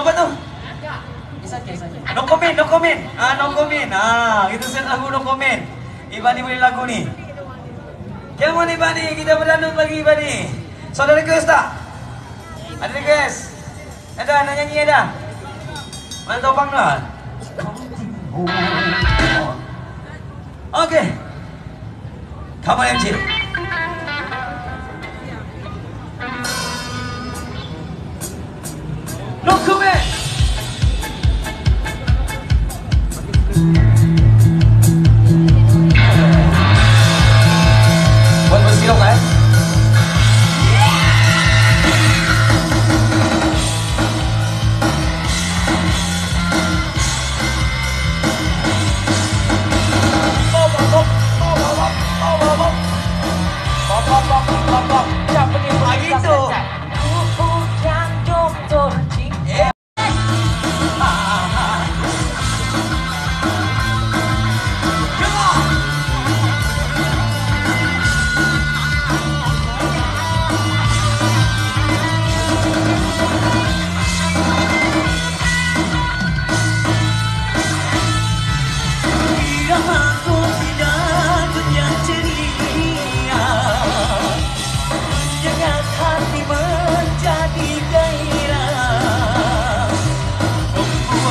apa tu? No comment, no comment. Ah, no comment. Ah, itu set lagu no comment. Ibani boleh lagu ni. Kamu ni Ibani, kita berdanut lagi Ibani. Saudara so, request tak? Ada request? Ada nak nyanyi ada? Mana topang lah? Okay. Come on, MC. 6個目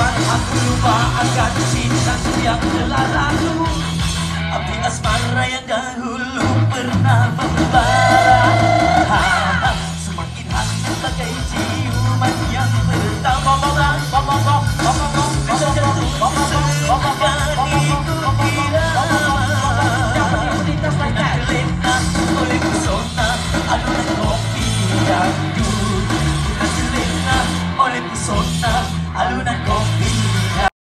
Membuat aku lupa akan cinta yang telah lalu Api asmara yang dahulu pernah membara Ha, ha, Semakin hangat bagai ciuman yang pertama Bisa jatuh sekali Terlena oleh pesona alunan kopi yang dulu Terlena oleh pesona alunan